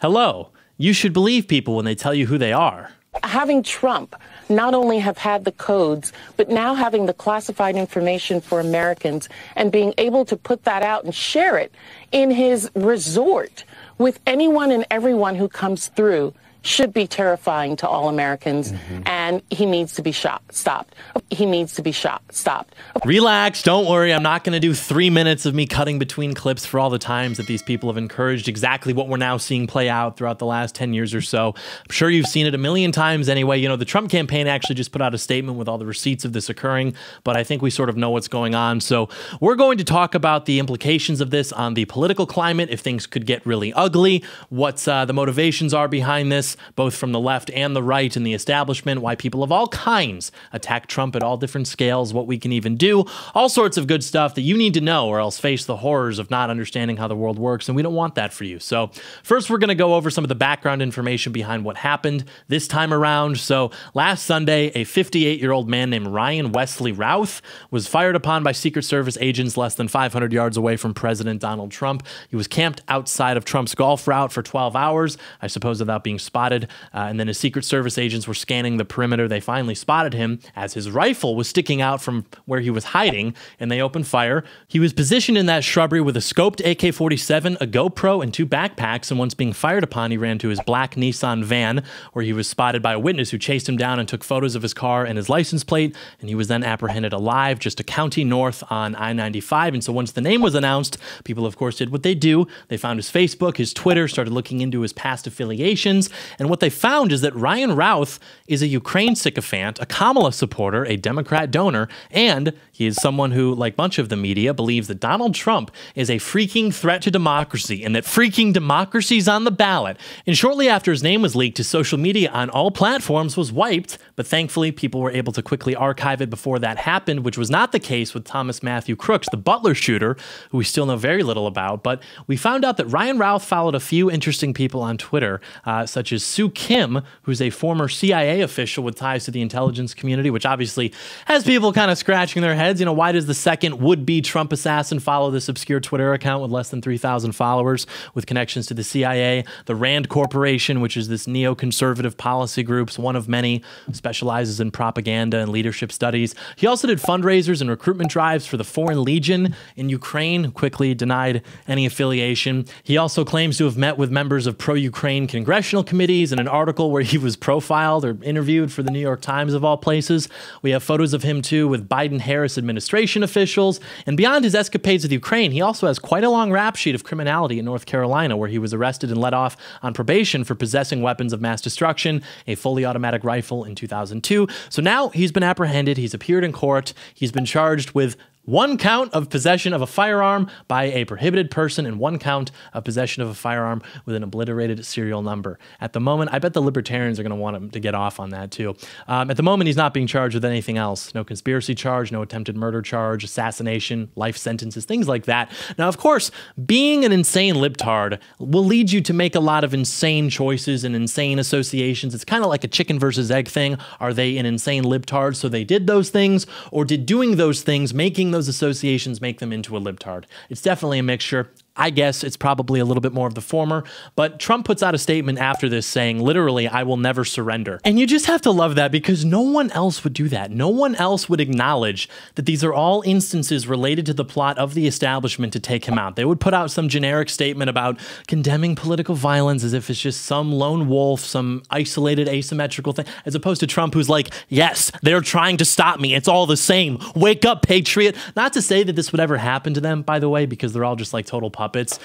Hello. You should believe people when they tell you who they are. Having Trump not only have had the codes, but now having the classified information for Americans and being able to put that out and share it in his resort with anyone and everyone who comes through should be terrifying to all Americans, mm-hmm. and he needs to be shot, stopped. He needs to be shot, stopped. Relax, don't worry. I'm not going to do three minutes of me cutting between clips for all the times that these people have encouraged exactly what we're now seeing play out throughout the last 10 years or so. I'm sure you've seen it a million times anyway. You know, the Trump campaign actually just put out a statement with all the receipts of this occurring, but I think we sort of know what's going on. So we're going to talk about the implications of this on the political climate, if things could get really ugly, what uh, the motivations are behind this both from the left and the right in the establishment, why people of all kinds attack Trump at all different scales, what we can even do, all sorts of good stuff that you need to know or else face the horrors of not understanding how the world works. And we don't want that for you. So, first, we're going to go over some of the background information behind what happened this time around. So, last Sunday, a 58 year old man named Ryan Wesley Routh was fired upon by Secret Service agents less than 500 yards away from President Donald Trump. He was camped outside of Trump's golf route for 12 hours, I suppose, without being spotted. Uh, and then his Secret Service agents were scanning the perimeter, they finally spotted him as his rifle was sticking out from where he was hiding, and they opened fire. He was positioned in that shrubbery with a scoped AK 47, a GoPro, and two backpacks. And once being fired upon, he ran to his black Nissan van, where he was spotted by a witness who chased him down and took photos of his car and his license plate. And he was then apprehended alive just a county north on I 95. And so once the name was announced, people, of course, did what they do. They found his Facebook, his Twitter, started looking into his past affiliations. And what they found is that Ryan Routh is a Ukraine sycophant, a Kamala supporter, a Democrat donor, and he is someone who, like a bunch of the media, believes that Donald Trump is a freaking threat to democracy and that freaking democracy's on the ballot. And shortly after his name was leaked, his social media on all platforms was wiped, but thankfully people were able to quickly archive it before that happened, which was not the case with Thomas Matthew Crooks, the Butler shooter, who we still know very little about. But we found out that Ryan Routh followed a few interesting people on Twitter, uh, such as Sue Kim, who's a former CIA official with ties to the intelligence community, which obviously has people kind of scratching their heads. You know, why does the second would be Trump assassin follow this obscure Twitter account with less than 3,000 followers with connections to the CIA? The RAND Corporation, which is this neoconservative policy group, one of many, specializes in propaganda and leadership studies. He also did fundraisers and recruitment drives for the Foreign Legion in Ukraine, quickly denied any affiliation. He also claims to have met with members of pro Ukraine congressional committees in an article where where he was profiled or interviewed for the New York Times of all places. We have photos of him too with Biden Harris administration officials. And beyond his escapades with Ukraine, he also has quite a long rap sheet of criminality in North Carolina, where he was arrested and let off on probation for possessing weapons of mass destruction, a fully automatic rifle in 2002. So now he's been apprehended. He's appeared in court. He's been charged with one count of possession of a firearm by a prohibited person and one count of possession of a firearm with an obliterated serial number. At the moment, I bet the libertarians are going to want him to get off on that too. Um, at the moment, he's not being charged with anything else no conspiracy charge, no attempted murder charge, assassination, life sentences, things like that. Now, of course, being an insane libtard will lead you to make a lot of insane choices and insane associations. It's kind of like a chicken versus egg thing. Are they an insane libtard so they did those things, or did doing those things, making those associations make them into a libtard. It's definitely a mixture. I guess it's probably a little bit more of the former, but Trump puts out a statement after this saying, literally, I will never surrender. And you just have to love that because no one else would do that. No one else would acknowledge that these are all instances related to the plot of the establishment to take him out. They would put out some generic statement about condemning political violence as if it's just some lone wolf, some isolated asymmetrical thing, as opposed to Trump, who's like, yes, they're trying to stop me. It's all the same. Wake up, patriot. Not to say that this would ever happen to them, by the way, because they're all just like total puppets puppets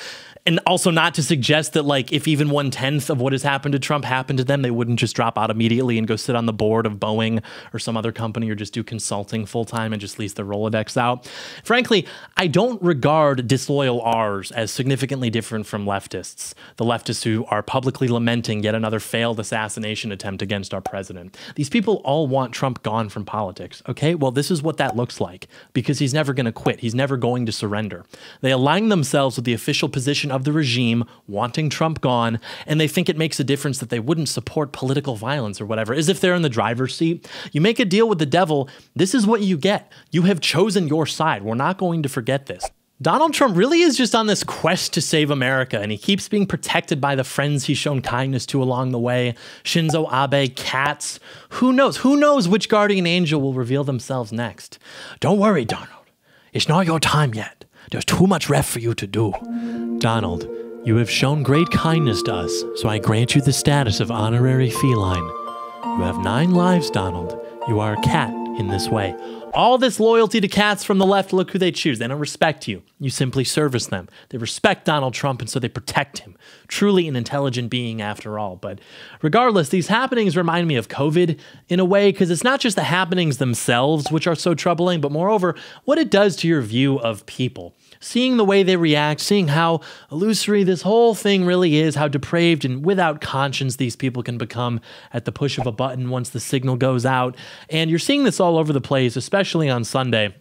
and also not to suggest that like if even one tenth of what has happened to Trump happened to them, they wouldn't just drop out immediately and go sit on the board of Boeing or some other company or just do consulting full time and just lease the Rolodex out. Frankly, I don't regard disloyal R's as significantly different from leftists, the leftists who are publicly lamenting yet another failed assassination attempt against our president. These people all want Trump gone from politics. Okay, well this is what that looks like because he's never going to quit. He's never going to surrender. They align themselves with the official position of the regime wanting Trump gone, and they think it makes a difference that they wouldn't support political violence or whatever, as if they're in the driver's seat. You make a deal with the devil, this is what you get. You have chosen your side. We're not going to forget this. Donald Trump really is just on this quest to save America, and he keeps being protected by the friends he's shown kindness to along the way Shinzo Abe, cats. Who knows? Who knows which guardian angel will reveal themselves next? Don't worry, Donald. It's not your time yet. There's too much left for you to do. Donald, you have shown great kindness to us, so I grant you the status of honorary feline. You have nine lives, Donald. You are a cat in this way. All this loyalty to cats from the left, look who they choose. They don't respect you. You simply service them. They respect Donald Trump, and so they protect him. Truly an intelligent being, after all. But regardless, these happenings remind me of COVID in a way, because it's not just the happenings themselves which are so troubling, but moreover, what it does to your view of people seeing the way they react, seeing how illusory this whole thing really is, how depraved and without conscience these people can become at the push of a button once the signal goes out. And you're seeing this all over the place, especially on Sunday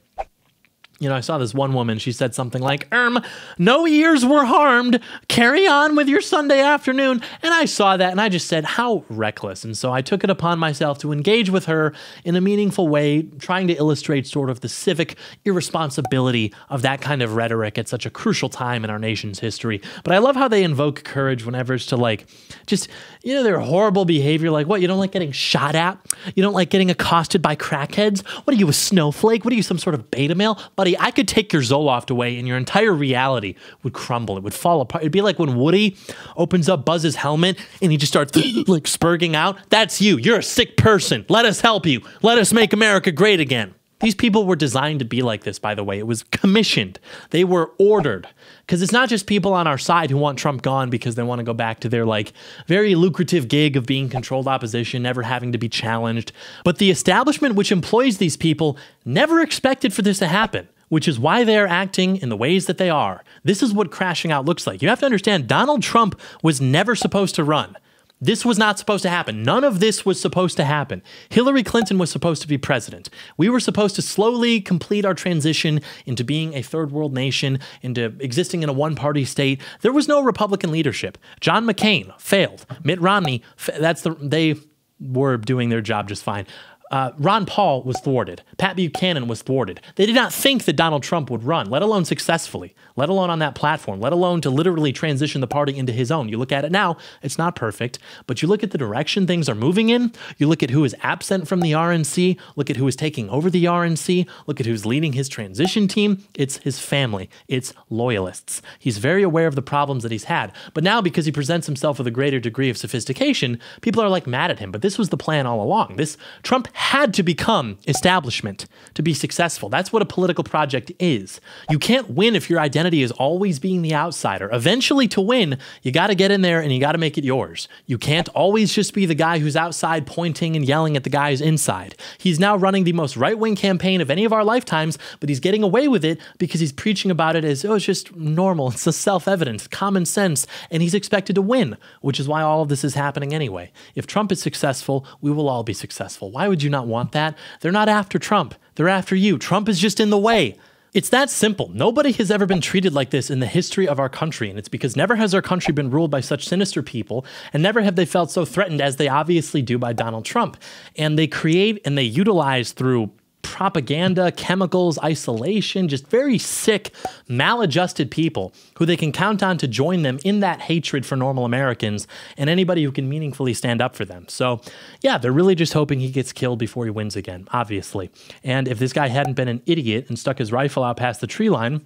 you know, I saw this one woman, she said something like, Erm, no ears were harmed. Carry on with your Sunday afternoon. And I saw that and I just said, how reckless. And so I took it upon myself to engage with her in a meaningful way, trying to illustrate sort of the civic irresponsibility of that kind of rhetoric at such a crucial time in our nation's history. But I love how they invoke courage whenever it's to like, just, you know, their horrible behavior. Like, what? You don't like getting shot at? You don't like getting accosted by crackheads? What are you, a snowflake? What are you, some sort of beta male? Buddy, I could take your Zoloft away and your entire reality would crumble. It would fall apart. It'd be like when Woody opens up Buzz's helmet and he just starts like spurging out. That's you. You're a sick person. Let us help you. Let us make America great again. These people were designed to be like this, by the way. It was commissioned, they were ordered. Because it's not just people on our side who want Trump gone because they want to go back to their like very lucrative gig of being controlled opposition, never having to be challenged. But the establishment which employs these people never expected for this to happen which is why they are acting in the ways that they are. This is what crashing out looks like. You have to understand Donald Trump was never supposed to run. This was not supposed to happen. None of this was supposed to happen. Hillary Clinton was supposed to be president. We were supposed to slowly complete our transition into being a third world nation, into existing in a one party state. There was no Republican leadership. John McCain failed. Mitt Romney, that's the, they were doing their job just fine. Uh, Ron Paul was thwarted. Pat Buchanan was thwarted. They did not think that Donald Trump would run, let alone successfully, let alone on that platform, let alone to literally transition the party into his own. You look at it now, it's not perfect, but you look at the direction things are moving in, you look at who is absent from the RNC, look at who is taking over the RNC, look at who's leading his transition team. It's his family, it's loyalists. He's very aware of the problems that he's had. But now, because he presents himself with a greater degree of sophistication, people are like mad at him. But this was the plan all along. This Trump had to become establishment to be successful. That's what a political project is. You can't win if your identity is always being the outsider. Eventually, to win, you got to get in there and you got to make it yours. You can't always just be the guy who's outside pointing and yelling at the guy who's inside. He's now running the most right wing campaign of any of our lifetimes, but he's getting away with it because he's preaching about it as, oh, it's just normal. It's a self evident, common sense, and he's expected to win, which is why all of this is happening anyway. If Trump is successful, we will all be successful. Why would you not want that? They're not after Trump, they're after you. Trump is just in the way. It's that simple. Nobody has ever been treated like this in the history of our country, and it's because never has our country been ruled by such sinister people, and never have they felt so threatened as they obviously do by Donald Trump. And they create and they utilize through propaganda, chemicals, isolation, just very sick, maladjusted people who they can count on to join them in that hatred for normal Americans and anybody who can meaningfully stand up for them. So, yeah, they're really just hoping he gets killed before he wins again, obviously. And if this guy hadn't been an idiot and stuck his rifle out past the tree line,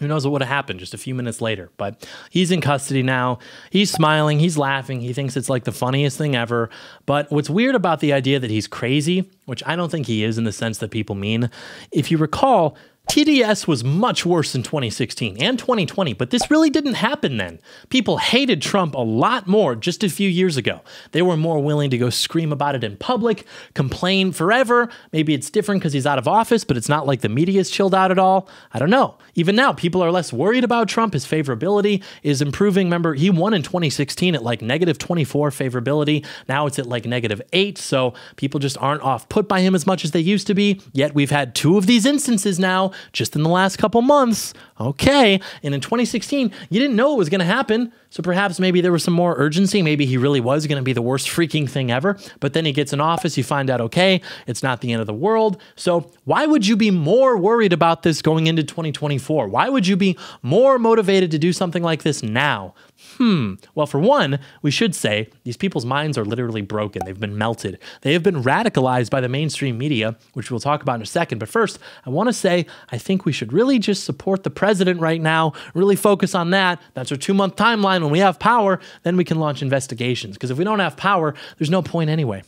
who knows what would have happened just a few minutes later? But he's in custody now. He's smiling. He's laughing. He thinks it's like the funniest thing ever. But what's weird about the idea that he's crazy, which I don't think he is in the sense that people mean, if you recall, TDS was much worse in 2016 and 2020, but this really didn't happen then. People hated Trump a lot more just a few years ago. They were more willing to go scream about it in public, complain forever. Maybe it's different because he's out of office, but it's not like the media's chilled out at all. I don't know. Even now, people are less worried about Trump. His favorability is improving. Remember, he won in 2016 at like negative 24 favorability. Now it's at like negative 8. So people just aren't off put by him as much as they used to be. Yet we've had two of these instances now now, just in the last couple months. Okay. And in 2016, you didn't know it was going to happen. So perhaps maybe there was some more urgency. Maybe he really was going to be the worst freaking thing ever. But then he gets in office, you find out, okay, it's not the end of the world. So why would you be more worried about this going into 2024? Why would you be more motivated to do something like this now? Hmm. Well, for one, we should say these people's minds are literally broken. They've been melted. They have been radicalized by the mainstream media, which we'll talk about in a second. But first, I want to say I think we should really just support the president right now, really focus on that. That's our two month timeline. When we have power, then we can launch investigations. Because if we don't have power, there's no point anyway.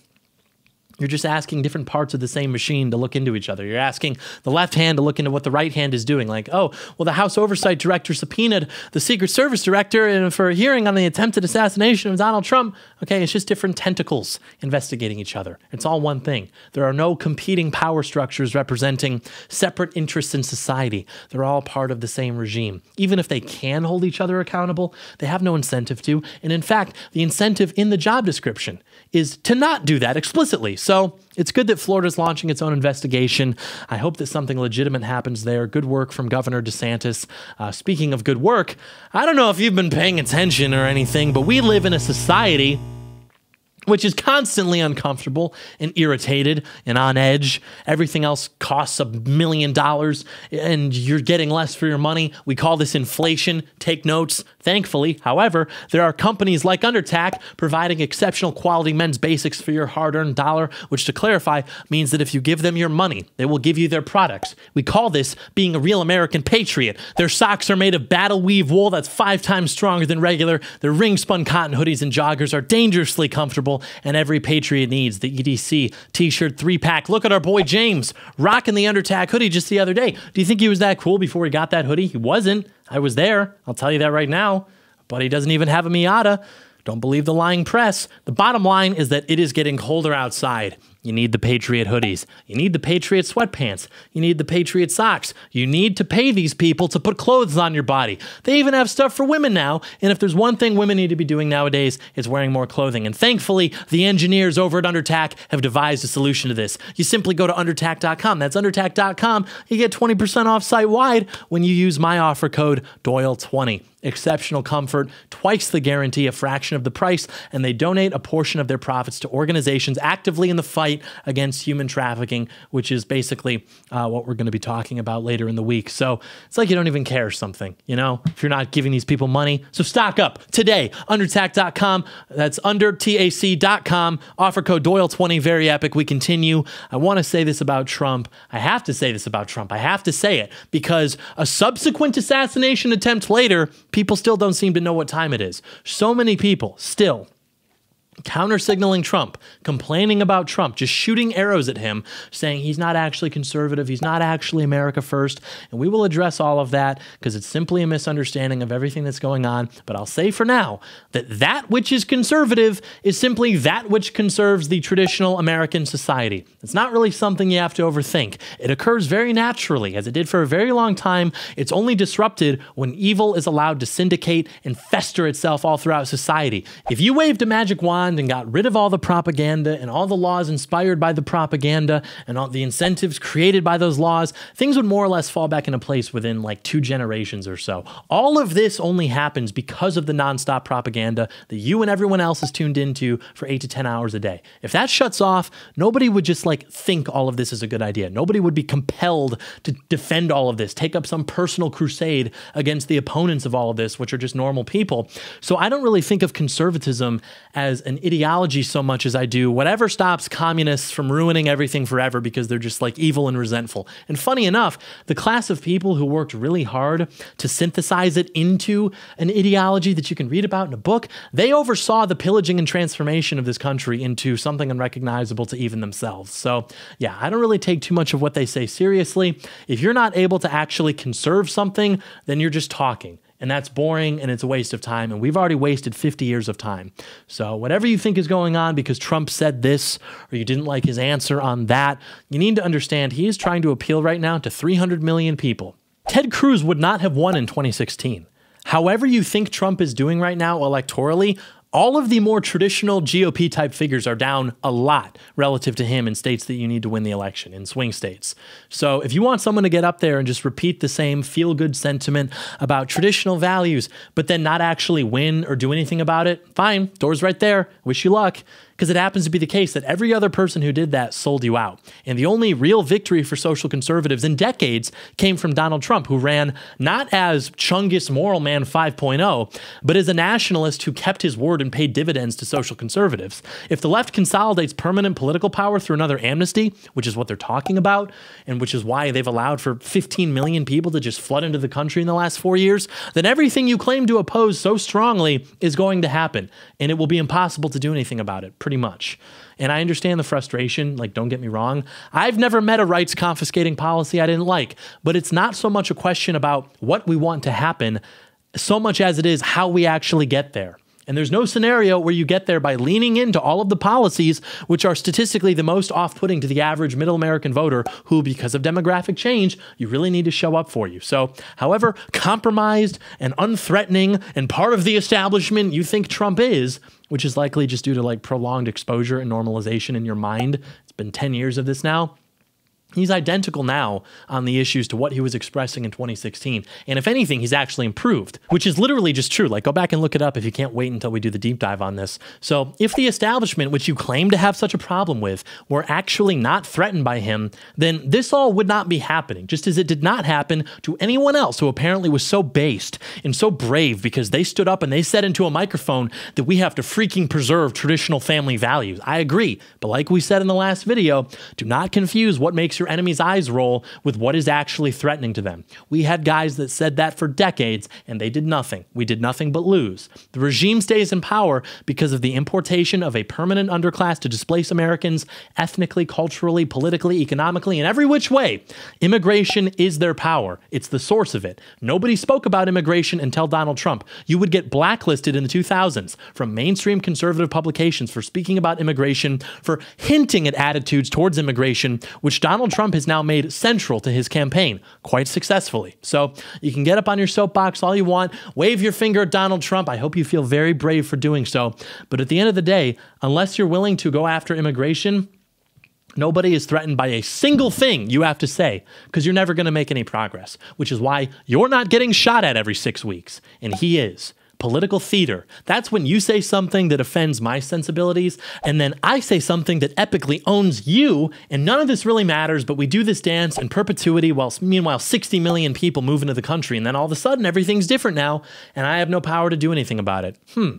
You're just asking different parts of the same machine to look into each other. You're asking the left hand to look into what the right hand is doing. Like, oh, well, the House Oversight Director subpoenaed the Secret Service Director for a hearing on the attempted assassination of Donald Trump. Okay, it's just different tentacles investigating each other. It's all one thing. There are no competing power structures representing separate interests in society. They're all part of the same regime. Even if they can hold each other accountable, they have no incentive to. And in fact, the incentive in the job description is to not do that explicitly. So it's good that Florida's launching its own investigation. I hope that something legitimate happens there. Good work from Governor DeSantis. Uh, speaking of good work, I don't know if you've been paying attention or anything, but we live in a society which is constantly uncomfortable and irritated and on edge. Everything else costs a million dollars and you're getting less for your money. We call this inflation. Take notes. Thankfully, however, there are companies like Undertac providing exceptional quality men's basics for your hard earned dollar, which to clarify means that if you give them your money, they will give you their products. We call this being a real American patriot. Their socks are made of battle weave wool that's five times stronger than regular. Their ring spun cotton hoodies and joggers are dangerously comfortable and every Patriot needs the EDC t shirt three pack. Look at our boy James rocking the Undertac hoodie just the other day. Do you think he was that cool before he got that hoodie? He wasn't. I was there. I'll tell you that right now. But he doesn't even have a Miata. Don't believe the lying press. The bottom line is that it is getting colder outside. You need the Patriot hoodies. You need the Patriot sweatpants. You need the Patriot socks. You need to pay these people to put clothes on your body. They even have stuff for women now. And if there's one thing women need to be doing nowadays, it's wearing more clothing. And thankfully, the engineers over at Undertac have devised a solution to this. You simply go to undertac.com. That's undertac.com. You get 20% off site wide when you use my offer code Doyle20 exceptional comfort, twice the guarantee, a fraction of the price, and they donate a portion of their profits to organizations actively in the fight against human trafficking, which is basically uh, what we're going to be talking about later in the week. So it's like you don't even care something, you know, if you're not giving these people money. So stock up today, undertac.com. That's undertac.com. Offer code Doyle20, very epic. We continue. I want to say this about Trump. I have to say this about Trump. I have to say it because a subsequent assassination attempt later, people still don't seem to know what time it is. So many people still counter signaling Trump, complaining about Trump, just shooting arrows at him, saying he's not actually conservative, he's not actually America first. And we will address all of that because it's simply a misunderstanding of everything that's going on. But I'll say for now that that which is conservative is simply that which conserves the traditional American society. It's not really something you have to overthink. It occurs very naturally, as it did for a very long time. It's only disrupted when evil is allowed to syndicate and fester itself all throughout society. If you waved a magic wand, and got rid of all the propaganda and all the laws inspired by the propaganda and all the incentives created by those laws, things would more or less fall back into place within like two generations or so. All of this only happens because of the nonstop propaganda that you and everyone else is tuned into for eight to 10 hours a day. If that shuts off, nobody would just like think all of this is a good idea. Nobody would be compelled to defend all of this, take up some personal crusade against the opponents of all of this, which are just normal people. So I don't really think of conservatism as ideology so much as I do whatever stops communists from ruining everything forever because they're just like evil and resentful. And funny enough, the class of people who worked really hard to synthesize it into an ideology that you can read about in a book, they oversaw the pillaging and transformation of this country into something unrecognizable to even themselves. So, yeah, I don't really take too much of what they say seriously. If you're not able to actually conserve something, then you're just talking and that's boring and it's a waste of time. And we've already wasted 50 years of time. So, whatever you think is going on because Trump said this or you didn't like his answer on that, you need to understand he is trying to appeal right now to 300 million people. Ted Cruz would not have won in 2016. However, you think Trump is doing right now electorally, all of the more traditional GOP type figures are down a lot relative to him in states that you need to win the election, in swing states. So if you want someone to get up there and just repeat the same feel good sentiment about traditional values, but then not actually win or do anything about it, fine, door's right there. Wish you luck because it happens to be the case that every other person who did that sold you out. And the only real victory for social conservatives in decades came from Donald Trump, who ran not as Chungus Moral Man 5.0, but as a nationalist who kept his word and paid dividends to social conservatives. If the left consolidates permanent political power through another amnesty, which is what they're talking about, and which is why they've allowed for 15 million people to just flood into the country in the last four years, then everything you claim to oppose so strongly is going to happen, and it will be impossible to do anything about it pretty much. And I understand the frustration, like, don't get me wrong. I've never met a rights confiscating policy I didn't like, but it's not so much a question about what we want to happen, so much as it is how we actually get there. And there's no scenario where you get there by leaning into all of the policies, which are statistically the most off putting to the average middle American voter, who, because of demographic change, you really need to show up for you. So, however compromised and unthreatening and part of the establishment you think Trump is, which is likely just due to like prolonged exposure and normalization in your mind, it's been 10 years of this now. He's identical now on the issues to what he was expressing in 2016. And if anything, he's actually improved, which is literally just true. Like, go back and look it up if you can't wait until we do the deep dive on this. So, if the establishment, which you claim to have such a problem with, were actually not threatened by him, then this all would not be happening, just as it did not happen to anyone else who apparently was so based and so brave because they stood up and they said into a microphone that we have to freaking preserve traditional family values. I agree. But, like we said in the last video, do not confuse what makes enemy's eyes roll with what is actually threatening to them. We had guys that said that for decades and they did nothing. We did nothing but lose. The regime stays in power because of the importation of a permanent underclass to displace Americans ethnically, culturally, politically, economically, in every which way. Immigration is their power. It's the source of it. Nobody spoke about immigration until Donald Trump. You would get blacklisted in the 2000s from mainstream conservative publications for speaking about immigration, for hinting at attitudes towards immigration, which Donald Trump has now made central to his campaign quite successfully. So you can get up on your soapbox all you want, wave your finger at Donald Trump. I hope you feel very brave for doing so. But at the end of the day, unless you're willing to go after immigration, Nobody is threatened by a single thing you have to say because you're never going to make any progress, which is why you're not getting shot at every six weeks, and he is political theater. That's when you say something that offends my sensibilities, and then I say something that epically owns you, and none of this really matters, but we do this dance in perpetuity while meanwhile 60 million people move into the country, and then all of a sudden everything's different now, and I have no power to do anything about it. Hmm.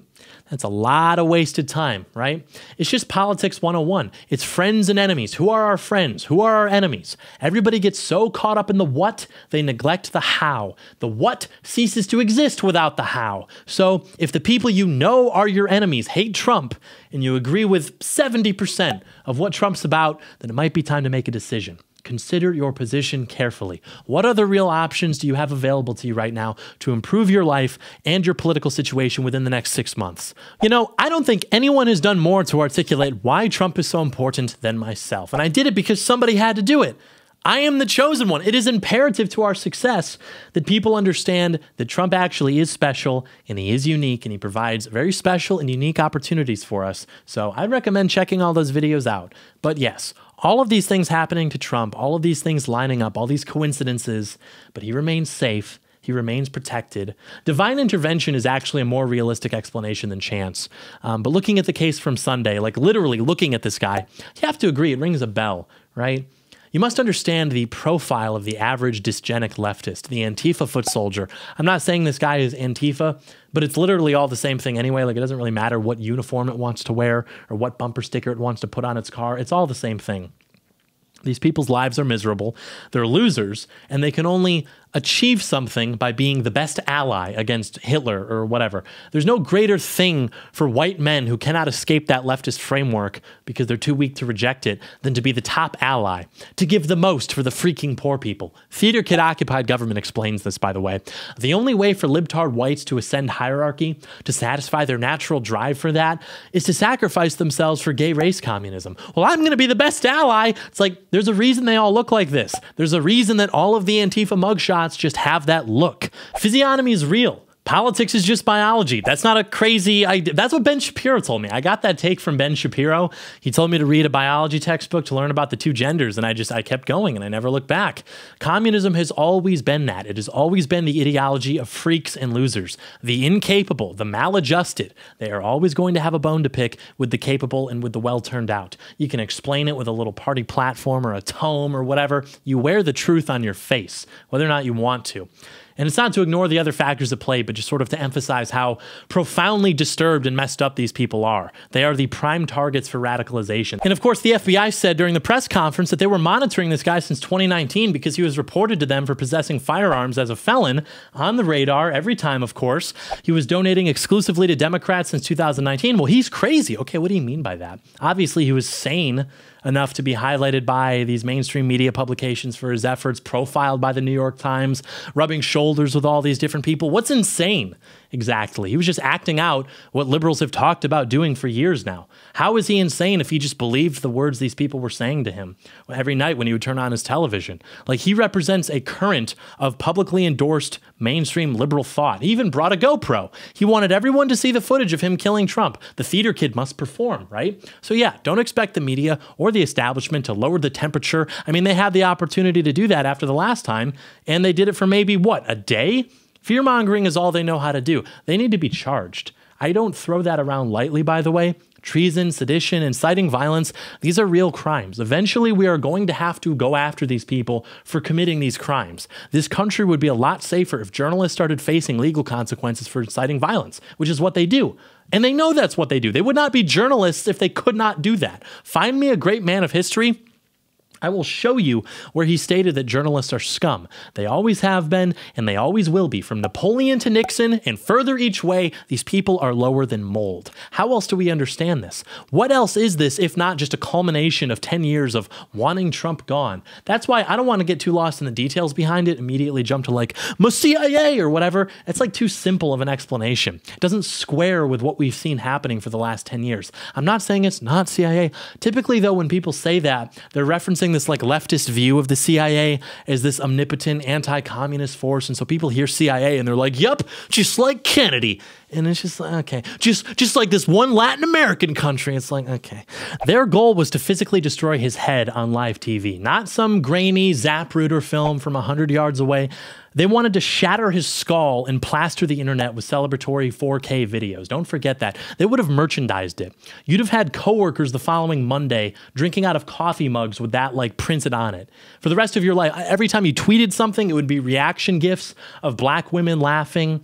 That's a lot of wasted time, right? It's just politics 101. It's friends and enemies. Who are our friends? Who are our enemies? Everybody gets so caught up in the what, they neglect the how. The what ceases to exist without the how. So if the people you know are your enemies hate Trump and you agree with 70% of what Trump's about, then it might be time to make a decision consider your position carefully. What other real options do you have available to you right now to improve your life and your political situation within the next six months? You know, I don't think anyone has done more to articulate why Trump is so important than myself. And I did it because somebody had to do it. I am the chosen one. It is imperative to our success that people understand that Trump actually is special and he is unique and he provides very special and unique opportunities for us. So I recommend checking all those videos out. But yes, all of these things happening to Trump, all of these things lining up, all these coincidences, but he remains safe. He remains protected. Divine intervention is actually a more realistic explanation than chance. Um, but looking at the case from Sunday, like literally looking at this guy, you have to agree it rings a bell, right? You must understand the profile of the average dysgenic leftist, the Antifa foot soldier. I'm not saying this guy is Antifa, but it's literally all the same thing anyway. Like it doesn't really matter what uniform it wants to wear or what bumper sticker it wants to put on its car. It's all the same thing. These people's lives are miserable. They're losers, and they can only achieve something by being the best ally against Hitler or whatever. There's no greater thing for white men who cannot escape that leftist framework because they're too weak to reject it than to be the top ally, to give the most for the freaking poor people. Theater Kid Occupied Government explains this, by the way. The only way for libtard whites to ascend hierarchy, to satisfy their natural drive for that, is to sacrifice themselves for gay race communism. Well, I'm going to be the best ally. It's like, there's a reason they all look like this. There's a reason that all of the Antifa mugshots just have that look. Physiognomy is real. Politics is just biology. That's not a crazy idea. That's what Ben Shapiro told me. I got that take from Ben Shapiro. He told me to read a biology textbook to learn about the two genders, and I just I kept going and I never looked back. Communism has always been that. It has always been the ideology of freaks and losers, the incapable, the maladjusted. They are always going to have a bone to pick with the capable and with the well turned out. You can explain it with a little party platform or a tome or whatever. You wear the truth on your face, whether or not you want to. And it's not to ignore the other factors at play, but just sort of to emphasize how profoundly disturbed and messed up these people are. They are the prime targets for radicalization. And of course, the FBI said during the press conference that they were monitoring this guy since 2019 because he was reported to them for possessing firearms as a felon on the radar every time, of course. He was donating exclusively to Democrats since 2019. Well, he's crazy. Okay, what do you mean by that? Obviously, he was sane enough to be highlighted by these mainstream media publications for his efforts, profiled by the New York Times, rubbing shoulders with all these different people. What's insane exactly? He was just acting out what liberals have talked about doing for years now. How is he insane if he just believed the words these people were saying to him every night when he would turn on his television? Like he represents a current of publicly endorsed mainstream liberal thought. He even brought a GoPro. He wanted everyone to see the footage of him killing Trump. The theater kid must perform, right? So, yeah, don't expect the media or the establishment to lower the temperature. I mean, they had the opportunity to do that after the last time, and they did it for maybe what, a day? Fear mongering is all they know how to do. They need to be charged. I don't throw that around lightly, by the way. Treason, sedition, inciting violence, these are real crimes. Eventually, we are going to have to go after these people for committing these crimes. This country would be a lot safer if journalists started facing legal consequences for inciting violence, which is what they do. And they know that's what they do. They would not be journalists if they could not do that. Find me a great man of history I will show you where he stated that journalists are scum. They always have been, and they always will be. From Napoleon to Nixon and further each way, these people are lower than mold. How else do we understand this? What else is this if not just a culmination of 10 years of wanting Trump gone? That's why I don't want to get too lost in the details behind it, immediately jump to like, CIA or whatever. It's like too simple of an explanation. It doesn't square with what we've seen happening for the last 10 years. I'm not saying it's not CIA. Typically, though, when people say that, they're referencing this like leftist view of the CIA as this omnipotent anti-communist force, and so people hear CIA and they're like, "Yep, just like Kennedy." And it's just like, okay, just just like this one Latin American country. It's like, okay. Their goal was to physically destroy his head on live TV, not some grainy Zapruder film from 100 yards away. They wanted to shatter his skull and plaster the internet with celebratory 4K videos. Don't forget that. They would have merchandised it. You'd have had coworkers the following Monday drinking out of coffee mugs with that like printed on it. For the rest of your life, every time you tweeted something, it would be reaction gifs of black women laughing,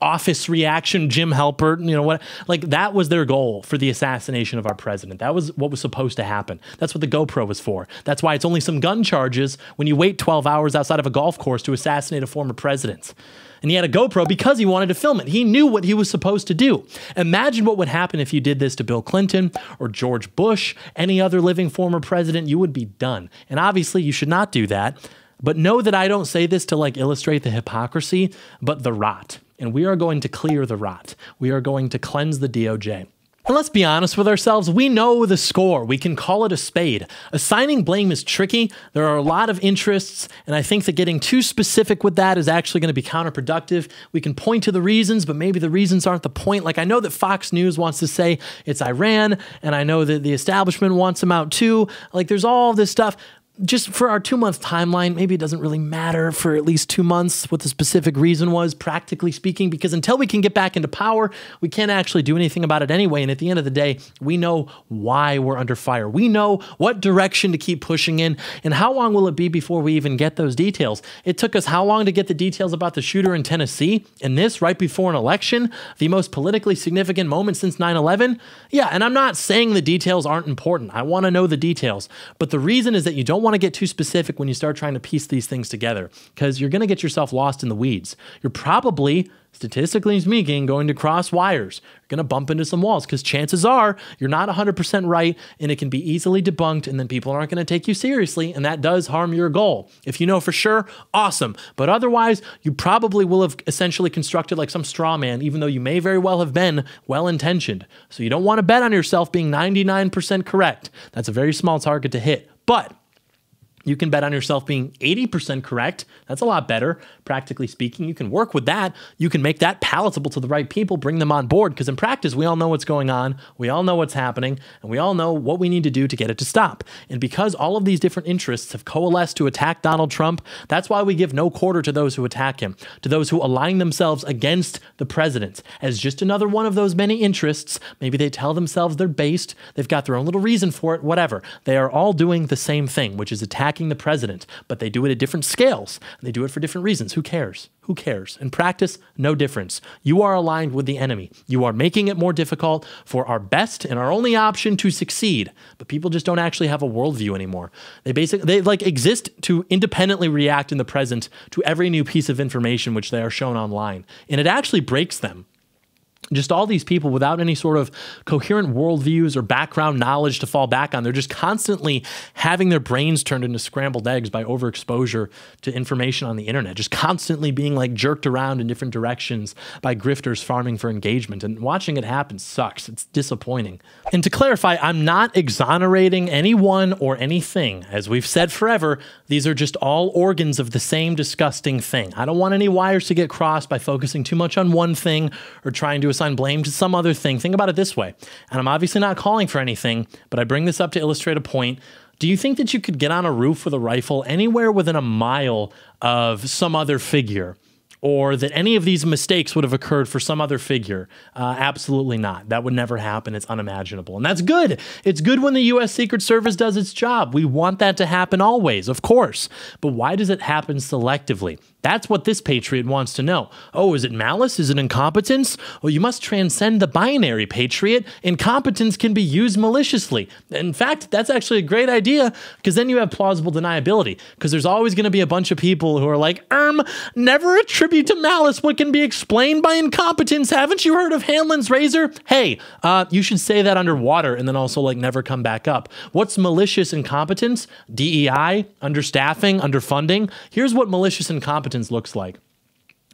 office reaction Jim Halpert, you know what? Like that was their goal for the assassination of our president. That was what was supposed to happen. That's what the GoPro was for. That's why it's only some gun charges when you wait 12 hours outside of a golf course to assassinate a former president. And he had a GoPro because he wanted to film it. He knew what he was supposed to do. Imagine what would happen if you did this to Bill Clinton or George Bush, any other living former president. You would be done. And obviously, you should not do that. But know that I don't say this to like illustrate the hypocrisy, but the rot and we are going to clear the rot. We are going to cleanse the DOJ. And let's be honest with ourselves, we know the score. We can call it a spade. Assigning blame is tricky. There are a lot of interests, and I think that getting too specific with that is actually going to be counterproductive. We can point to the reasons, but maybe the reasons aren't the point. Like I know that Fox News wants to say it's Iran, and I know that the establishment wants them out too. Like there's all this stuff just for our two month timeline, maybe it doesn't really matter for at least two months what the specific reason was, practically speaking, because until we can get back into power, we can't actually do anything about it anyway. And at the end of the day, we know why we're under fire. We know what direction to keep pushing in. And how long will it be before we even get those details? It took us how long to get the details about the shooter in Tennessee? And this right before an election, the most politically significant moment since 9 11? Yeah, and I'm not saying the details aren't important. I want to know the details. But the reason is that you don't want to get too specific when you start trying to piece these things together because you're going to get yourself lost in the weeds. You're probably, statistically speaking, going to cross wires. You're going to bump into some walls because chances are you're not 100% right and it can be easily debunked and then people aren't going to take you seriously and that does harm your goal. If you know for sure, awesome. But otherwise, you probably will have essentially constructed like some straw man, even though you may very well have been well intentioned. So you don't want to bet on yourself being 99% correct. That's a very small target to hit. But You can bet on yourself being 80% correct. That's a lot better, practically speaking. You can work with that. You can make that palatable to the right people, bring them on board. Because in practice, we all know what's going on, we all know what's happening, and we all know what we need to do to get it to stop. And because all of these different interests have coalesced to attack Donald Trump, that's why we give no quarter to those who attack him, to those who align themselves against the president as just another one of those many interests. Maybe they tell themselves they're based, they've got their own little reason for it, whatever. They are all doing the same thing, which is attacking attacking the president, but they do it at different scales. And they do it for different reasons. Who cares? Who cares? In practice, no difference. You are aligned with the enemy. You are making it more difficult for our best and our only option to succeed. But people just don't actually have a worldview anymore. They basically they like exist to independently react in the present to every new piece of information which they are shown online. And it actually breaks them just all these people without any sort of coherent worldviews or background knowledge to fall back on. They're just constantly having their brains turned into scrambled eggs by overexposure to information on the internet, just constantly being like jerked around in different directions by grifters farming for engagement. And watching it happen sucks. It's disappointing. And to clarify, I'm not exonerating anyone or anything. As we've said forever, these are just all organs of the same disgusting thing. I don't want any wires to get crossed by focusing too much on one thing or trying to assign blame to some other thing. Think about it this way. And I'm obviously not calling for anything, but I bring this up to illustrate a point. Do you think that you could get on a roof with a rifle anywhere within a mile of some other figure? or that any of these mistakes would have occurred for some other figure. Uh, absolutely not. That would never happen. It's unimaginable. And that's good. It's good when the U.S. Secret Service does its job. We want that to happen always, of course. But why does it happen selectively? That's what this patriot wants to know. Oh, is it malice? Is it incompetence? Well, you must transcend the binary, patriot. Incompetence can be used maliciously. In fact, that's actually a great idea because then you have plausible deniability. Because there's always going to be a bunch of people who are like, erm, never attribute to malice what can be explained by incompetence. Haven't you heard of Hanlon's razor? Hey, uh, you should say that underwater and then also like never come back up. What's malicious incompetence? DEI, understaffing, underfunding. Here's what malicious incompetence competence looks like.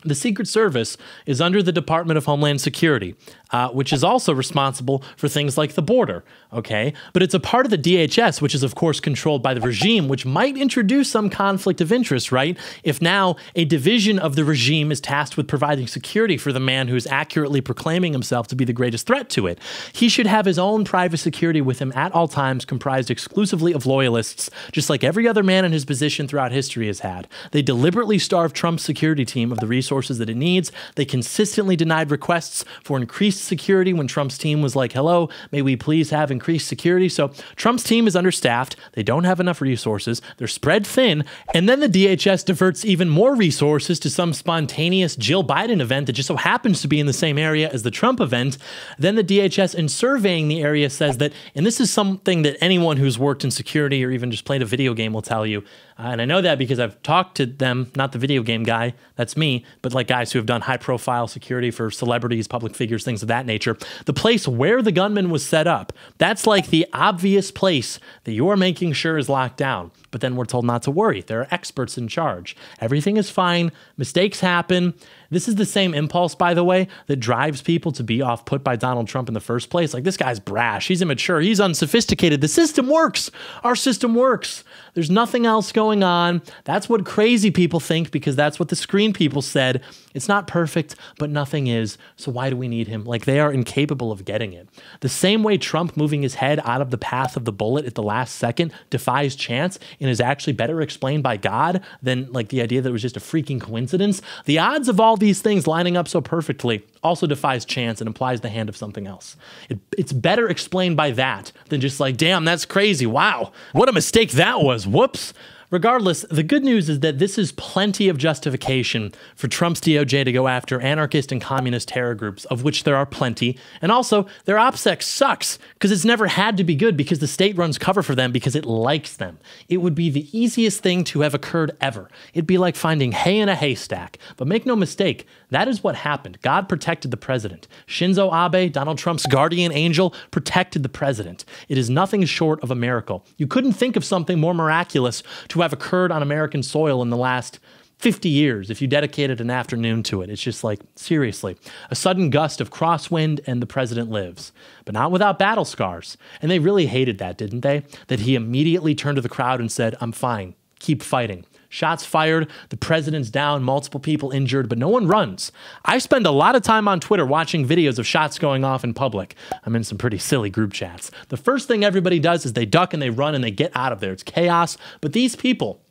The Secret Service is under the Department of Homeland Security, uh, which is also responsible for things like the border, okay? But it's a part of the DHS, which is, of course, controlled by the regime, which might introduce some conflict of interest, right? If now a division of the regime is tasked with providing security for the man who's accurately proclaiming himself to be the greatest threat to it, he should have his own private security with him at all times, comprised exclusively of loyalists, just like every other man in his position throughout history has had. They deliberately starved Trump's security team of the resources that it needs. They consistently denied requests for increased security when Trump's team was like, hello, may we please have increased security? So Trump's team is understaffed. They don't have enough resources. They're spread thin. And then the DHS diverts even more resources to some spontaneous Jill Biden event that just so happens to be in the same area as the Trump event. Then the DHS, in surveying the area, says that, and this is something that anyone who's worked in security or even just played a video game will tell you. Uh, and I know that because I've talked to them, not the video game guy, that's me, but like guys who have done high profile security for celebrities, public figures, things of that nature. The place where the gunman was set up, that's like the obvious place that you're making sure is locked down. But then we're told not to worry. There are experts in charge. Everything is fine. Mistakes happen. This is the same impulse, by the way, that drives people to be off put by Donald Trump in the first place. Like, this guy's brash. He's immature. He's unsophisticated. The system works. Our system works. There's nothing else going on. That's what crazy people think because that's what the screen people said. It's not perfect, but nothing is. So why do we need him? Like they are incapable of getting it. The same way Trump moving his head out of the path of the bullet at the last second defies chance and is actually better explained by God than like the idea that it was just a freaking coincidence. The odds of all these things lining up so perfectly also defies chance and implies the hand of something else. It, it's better explained by that than just like, damn, that's crazy. Wow, what a mistake that was. Whoops. Regardless, the good news is that this is plenty of justification for Trump's DOJ to go after anarchist and communist terror groups, of which there are plenty. And also, their OPSEC sucks because it's never had to be good because the state runs cover for them because it likes them. It would be the easiest thing to have occurred ever. It'd be like finding hay in a haystack. But make no mistake, that is what happened. God protected the president. Shinzo Abe, Donald Trump's guardian angel, protected the president. It is nothing short of a miracle. You couldn't think of something more miraculous to have occurred on American soil in the last 50 years if you dedicated an afternoon to it. It's just like, seriously, a sudden gust of crosswind and the president lives, but not without battle scars. And they really hated that, didn't they? That he immediately turned to the crowd and said, I'm fine. keep fighting. Shots fired, the president's down, multiple people injured, but no one runs. I spend a lot of time on Twitter watching videos of shots going off in public. I'm in some pretty silly group chats. The first thing everybody does is they duck and they run and they get out of there. It's chaos. But these people,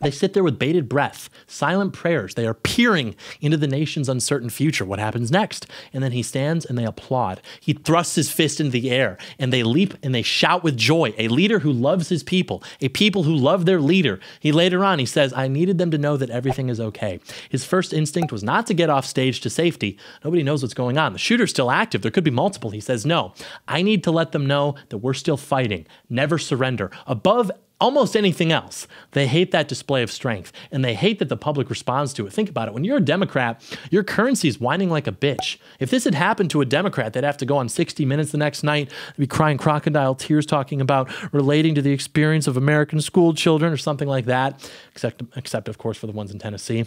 they sit there with bated breath, silent prayers. They are peering into the nation's uncertain future. What happens next? And then he stands and they applaud. He thrusts his fist into the air and they leap and they shout with joy. A leader who loves his people, a people who love their leader. He later on, he says, I needed them to know that everything is okay. His first instinct was not to get off stage to safety. Nobody knows what's going on. The shooter's still active. There could be multiple. He says, No, I need to let them know that we're still fighting. Never surrender. Above almost anything else. They hate that display of strength and they hate that the public responds to it. Think about it. When you're a Democrat, your currency is whining like a bitch. If this had happened to a Democrat, they'd have to go on 60 Minutes the next night, be crying crocodile tears talking about relating to the experience of American school children or something like that, except, except of course, for the ones in Tennessee.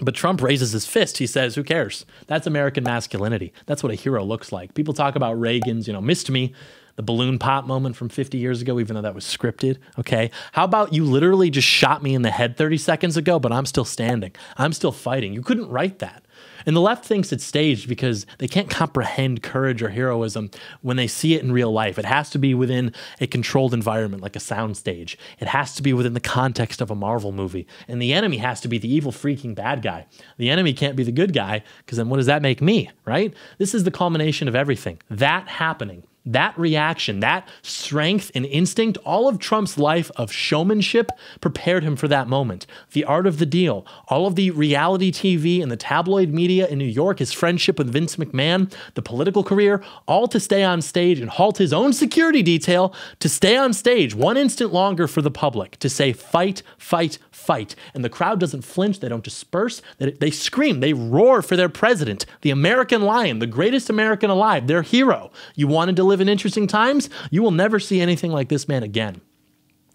But Trump raises his fist. He says, Who cares? That's American masculinity. That's what a hero looks like. People talk about Reagan's, you know, missed me the balloon pop moment from 50 years ago, even though that was scripted. Okay. How about you literally just shot me in the head 30 seconds ago, but I'm still standing? I'm still fighting. You couldn't write that. And the left thinks it's staged because they can't comprehend courage or heroism when they see it in real life. It has to be within a controlled environment, like a soundstage. It has to be within the context of a Marvel movie. And the enemy has to be the evil, freaking bad guy. The enemy can't be the good guy because then what does that make me, right? This is the culmination of everything. That happening that reaction, that strength and instinct, all of Trump's life of showmanship prepared him for that moment. The art of the deal, all of the reality TV and the tabloid media in New York, his friendship with Vince McMahon, the political career, all to stay on stage and halt his own security detail to stay on stage one instant longer for the public, to say, fight, fight, fight. And the crowd doesn't flinch, they don't disperse, they scream, they roar for their president, the American lion, the greatest American alive, their hero. You wanted to live live in interesting times, you will never see anything like this man again.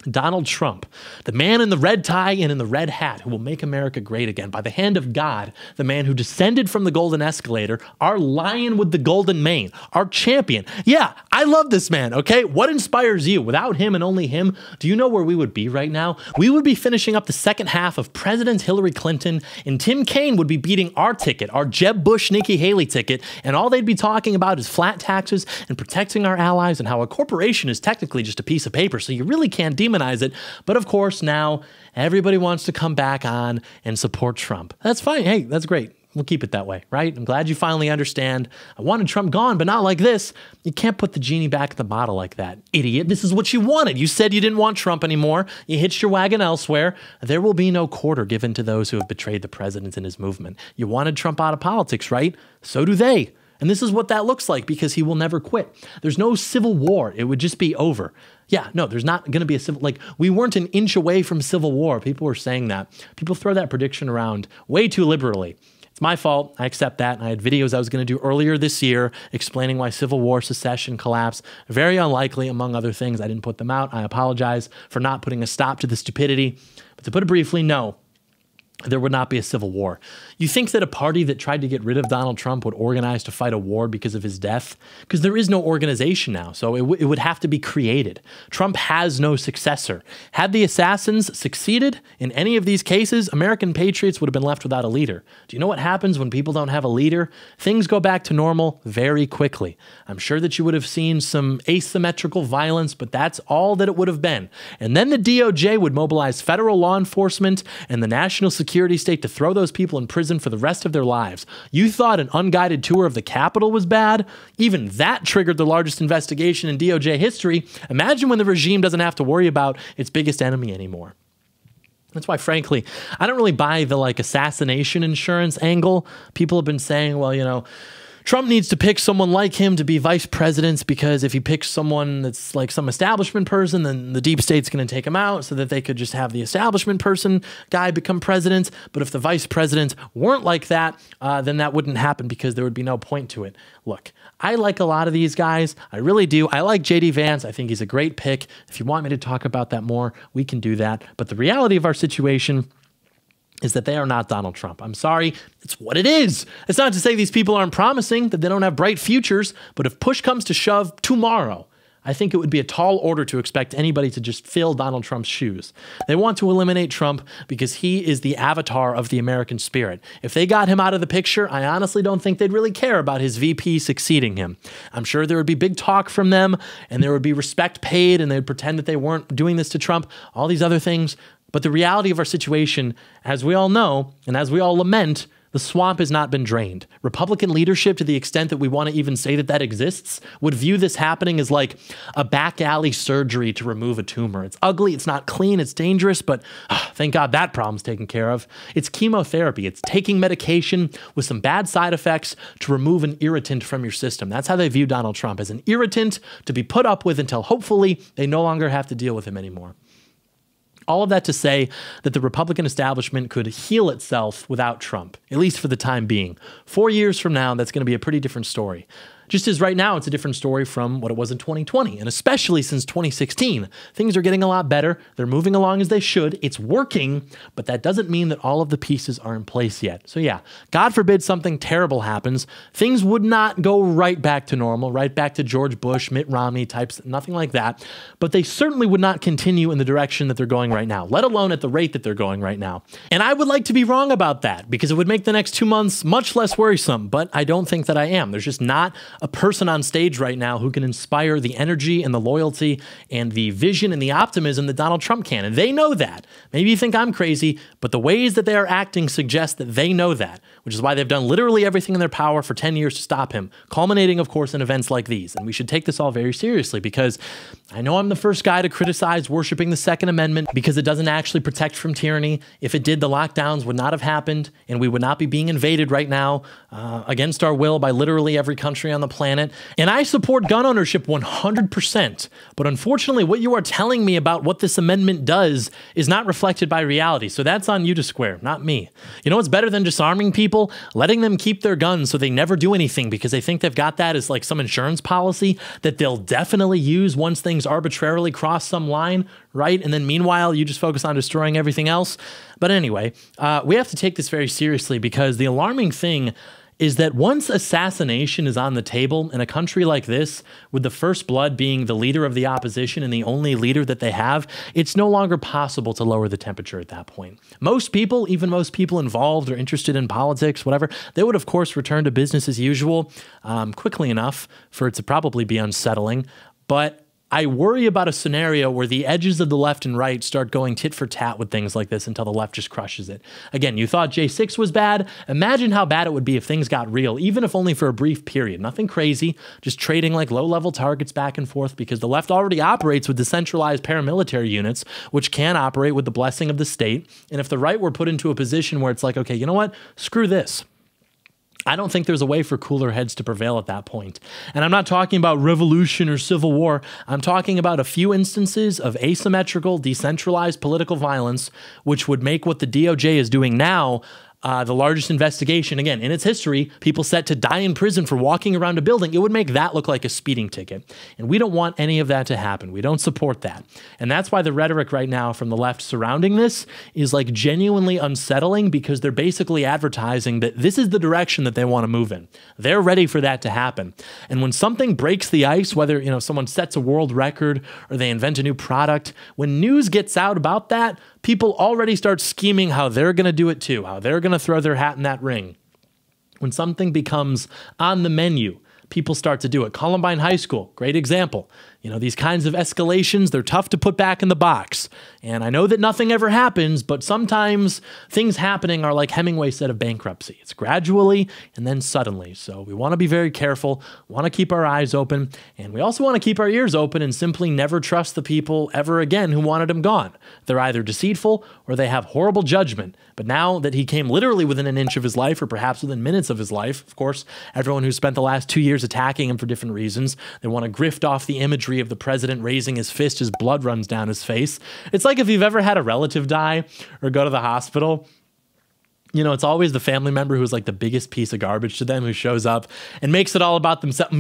Donald Trump, the man in the red tie and in the red hat who will make America great again by the hand of God, the man who descended from the golden escalator, our lion with the golden mane, our champion. Yeah, I love this man, okay? What inspires you? Without him and only him, do you know where we would be right now? We would be finishing up the second half of President Hillary Clinton, and Tim Kaine would be beating our ticket, our Jeb Bush, Nikki Haley ticket, and all they'd be talking about is flat taxes and protecting our allies and how a corporation is technically just a piece of paper, so you really can't demon demonize it. But of course, now everybody wants to come back on and support Trump. That's fine. Hey, that's great. We'll keep it that way, right? I'm glad you finally understand. I wanted Trump gone, but not like this. You can't put the genie back in the bottle like that. Idiot. This is what you wanted. You said you didn't want Trump anymore. You hitched your wagon elsewhere. There will be no quarter given to those who have betrayed the president and his movement. You wanted Trump out of politics, right? So do they. And this is what that looks like because he will never quit. There's no civil war. It would just be over. Yeah, no, there's not going to be a civil, like, we weren't an inch away from civil war. People were saying that. People throw that prediction around way too liberally. It's my fault. I accept that. And I had videos I was going to do earlier this year explaining why civil war, secession, collapse, very unlikely, among other things. I didn't put them out. I apologize for not putting a stop to the stupidity. But to put it briefly, no, there would not be a civil war. You think that a party that tried to get rid of Donald Trump would organize to fight a war because of his death? Because there is no organization now, so it, it would have to be created. Trump has no successor. Had the assassins succeeded in any of these cases, American patriots would have been left without a leader. Do you know what happens when people don't have a leader? Things go back to normal very quickly. I'm sure that you would have seen some asymmetrical violence, but that's all that it would have been. And then the DOJ would mobilize federal law enforcement and the national security security state to throw those people in prison for the rest of their lives. You thought an unguided tour of the Capitol was bad? Even that triggered the largest investigation in DOJ history. Imagine when the regime doesn't have to worry about its biggest enemy anymore. That's why, frankly, I don't really buy the like assassination insurance angle. People have been saying, well, you know, Trump needs to pick someone like him to be vice president because if he picks someone that's like some establishment person, then the deep state's going to take him out so that they could just have the establishment person guy become president. But if the vice presidents weren't like that, uh, then that wouldn't happen because there would be no point to it. Look, I like a lot of these guys. I really do. I like JD Vance. I think he's a great pick. If you want me to talk about that more, we can do that. But the reality of our situation is that they are not Donald Trump. I'm sorry, it's what it is. It's not to say these people aren't promising, that they don't have bright futures, but if push comes to shove tomorrow, I think it would be a tall order to expect anybody to just fill Donald Trump's shoes. They want to eliminate Trump because he is the avatar of the American spirit. If they got him out of the picture, I honestly don't think they'd really care about his VP succeeding him. I'm sure there would be big talk from them and there would be respect paid and they'd pretend that they weren't doing this to Trump, all these other things. But the reality of our situation, as we all know and as we all lament, the swamp has not been drained. Republican leadership, to the extent that we want to even say that that exists, would view this happening as like a back alley surgery to remove a tumor. It's ugly, it's not clean, it's dangerous, but oh, thank God that problem's taken care of. It's chemotherapy, it's taking medication with some bad side effects to remove an irritant from your system. That's how they view Donald Trump as an irritant to be put up with until hopefully they no longer have to deal with him anymore. All of that to say that the Republican establishment could heal itself without Trump, at least for the time being. Four years from now, that's going to be a pretty different story. Just as right now, it's a different story from what it was in 2020, and especially since 2016. Things are getting a lot better. They're moving along as they should. It's working, but that doesn't mean that all of the pieces are in place yet. So, yeah, God forbid something terrible happens. Things would not go right back to normal, right back to George Bush, Mitt Romney types, nothing like that. But they certainly would not continue in the direction that they're going right now, let alone at the rate that they're going right now. And I would like to be wrong about that because it would make the next two months much less worrisome, but I don't think that I am. There's just not a person on stage right now who can inspire the energy and the loyalty and the vision and the optimism that Donald Trump can. And they know that. Maybe you think I'm crazy, but the ways that they are acting suggest that they know that, which is why they've done literally everything in their power for 10 years to stop him, culminating, of course, in events like these. And we should take this all very seriously because I know I'm the first guy to criticize worshiping the Second Amendment because it doesn't actually protect from tyranny. If it did, the lockdowns would not have happened and we would not be being invaded right now uh, against our will by literally every country on the planet. And I support gun ownership 100%. But unfortunately, what you are telling me about what this amendment does is not reflected by reality. So that's on you to square, not me. You know what's better than disarming people? Letting them keep their guns so they never do anything because they think they've got that as like some insurance policy that they'll definitely use once things arbitrarily cross some line, right? And then meanwhile, you just focus on destroying everything else. But anyway, uh, we have to take this very seriously because the alarming thing is that once assassination is on the table in a country like this, with the first blood being the leader of the opposition and the only leader that they have, it's no longer possible to lower the temperature at that point. Most people, even most people involved or interested in politics, whatever, they would, of course, return to business as usual um, quickly enough for it to probably be unsettling. But I worry about a scenario where the edges of the left and right start going tit for tat with things like this until the left just crushes it. Again, you thought J6 was bad. Imagine how bad it would be if things got real, even if only for a brief period. Nothing crazy, just trading like low level targets back and forth because the left already operates with decentralized paramilitary units, which can operate with the blessing of the state. And if the right were put into a position where it's like, okay, you know what? Screw this. I don't think there's a way for cooler heads to prevail at that point. And I'm not talking about revolution or civil war. I'm talking about a few instances of asymmetrical, decentralized political violence, which would make what the DOJ is doing now uh, the largest investigation, again, in its history, people set to die in prison for walking around a building, it would make that look like a speeding ticket. And we don't want any of that to happen. We don't support that. And that's why the rhetoric right now from the left surrounding this is like genuinely unsettling because they're basically advertising that this is the direction that they want to move in. They're ready for that to happen. And when something breaks the ice, whether, you know, someone sets a world record or they invent a new product, when news gets out about that, people already start scheming how they're going to do it too, how they're going to throw their hat in that ring. When something becomes on the menu, people start to do it. Columbine High School, great example. You know, these kinds of escalations, they're tough to put back in the box. And I know that nothing ever happens, but sometimes things happening are like Hemingway said of bankruptcy. It's gradually and then suddenly. So we want to be very careful, want to keep our eyes open, and we also want to keep our ears open and simply never trust the people ever again who wanted him gone. They're either deceitful or they have horrible judgment. But now that he came literally within an inch of his life, or perhaps within minutes of his life, of course, everyone who spent the last two years attacking him for different reasons, they want to grift off the imagery imagery of the president raising his fist as blood runs down his face. It's like if you've ever had a relative die or go to the hospital you know, it's always the family member who's like the biggest piece of garbage to them who shows up and makes it all about themselves.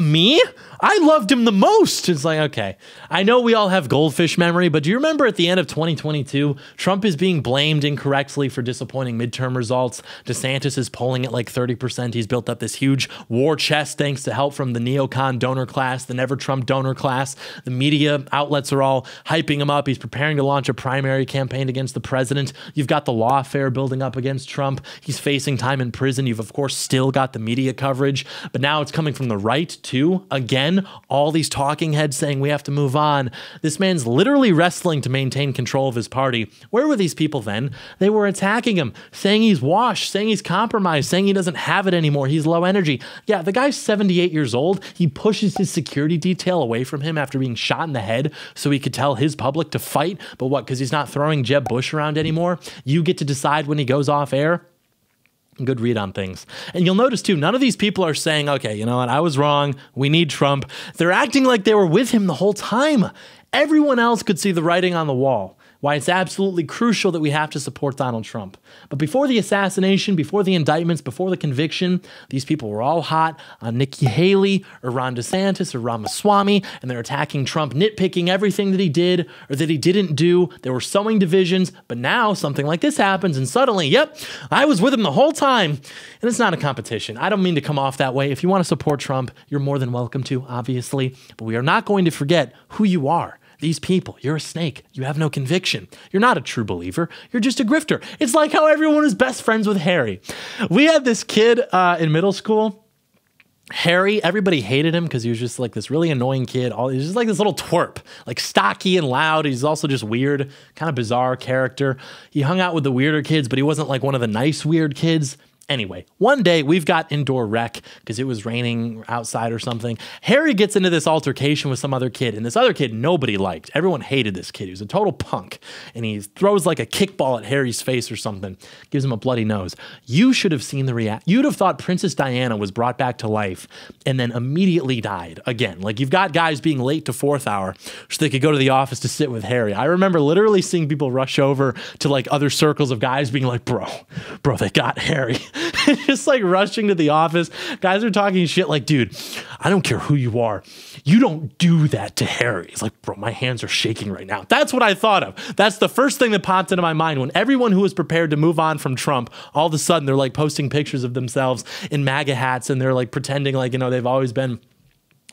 Me? I loved him the most. It's like, okay, I know we all have goldfish memory, but do you remember at the end of 2022, Trump is being blamed incorrectly for disappointing midterm results? DeSantis is polling at like 30%. He's built up this huge war chest thanks to help from the neocon donor class, the never Trump donor class. The media outlets are all hyping him up. He's preparing to launch a primary campaign against the president. You've got the lawfare building up against against Trump. He's facing time in prison. You've, of course, still got the media coverage, but now it's coming from the right, too. Again, all these talking heads saying we have to move on. This man's literally wrestling to maintain control of his party. Where were these people then? They were attacking him, saying he's washed, saying he's compromised, saying he doesn't have it anymore. He's low energy. Yeah, the guy's 78 years old. He pushes his security detail away from him after being shot in the head so he could tell his public to fight. But what, because he's not throwing Jeb Bush around anymore? You get to decide when he goes off air. Good read on things. And you'll notice too, none of these people are saying, okay, you know what, I was wrong. We need Trump. They're acting like they were with him the whole time. Everyone else could see the writing on the wall why it's absolutely crucial that we have to support Donald Trump. But before the assassination, before the indictments, before the conviction, these people were all hot on Nikki Haley or Ron DeSantis or Ramaswamy, and they're attacking Trump, nitpicking everything that he did or that he didn't do. They were sowing divisions, but now something like this happens, and suddenly, yep, I was with him the whole time. And it's not a competition. I don't mean to come off that way. If you want to support Trump, you're more than welcome to, obviously, but we are not going to forget who you are. These people, you're a snake. You have no conviction. You're not a true believer. You're just a grifter. It's like how everyone is best friends with Harry. We had this kid uh, in middle school. Harry, everybody hated him because he was just like this really annoying kid. All he's just like this little twerp, like stocky and loud. He's also just weird, kind of bizarre character. He hung out with the weirder kids, but he wasn't like one of the nice weird kids. Anyway, one day we've got indoor rec because it was raining outside or something. Harry gets into this altercation with some other kid, and this other kid nobody liked. Everyone hated this kid. He was a total punk, and he throws like a kickball at Harry's face or something, gives him a bloody nose. You should have seen the react. You'd have thought Princess Diana was brought back to life and then immediately died again. Like you've got guys being late to fourth hour so they could go to the office to sit with Harry. I remember literally seeing people rush over to like other circles of guys being like, bro, bro, they got Harry. just like rushing to the office. Guys are talking shit like, dude, I don't care who you are. You don't do that to Harry. He's like, bro, my hands are shaking right now. That's what I thought of. That's the first thing that popped into my mind when everyone who was prepared to move on from Trump, all of a sudden they're like posting pictures of themselves in MAGA hats and they're like pretending like, you know, they've always been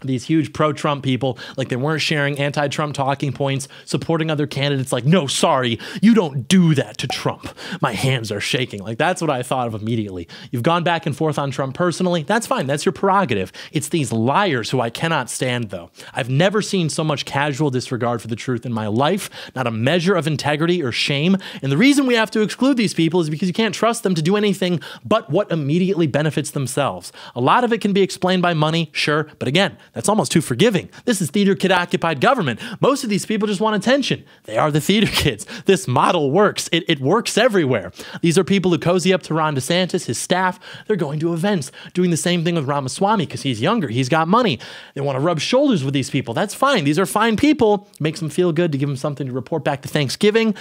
these huge pro Trump people, like they weren't sharing anti Trump talking points, supporting other candidates, like, no, sorry, you don't do that to Trump. My hands are shaking. Like, that's what I thought of immediately. You've gone back and forth on Trump personally. That's fine. That's your prerogative. It's these liars who I cannot stand, though. I've never seen so much casual disregard for the truth in my life, not a measure of integrity or shame. And the reason we have to exclude these people is because you can't trust them to do anything but what immediately benefits themselves. A lot of it can be explained by money, sure, but again, that's almost too forgiving. This is theater kid occupied government. Most of these people just want attention. They are the theater kids. This model works. It, it works everywhere. These are people who cozy up to Ron DeSantis, his staff. They're going to events, doing the same thing with Ramaswamy because he's younger, he's got money. They want to rub shoulders with these people. That's fine. These are fine people. Makes them feel good to give them something to report back to Thanksgiving.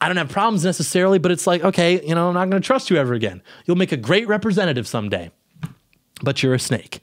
I don't have problems necessarily, but it's like, okay, you know, I'm not going to trust you ever again. You'll make a great representative someday, but you're a snake.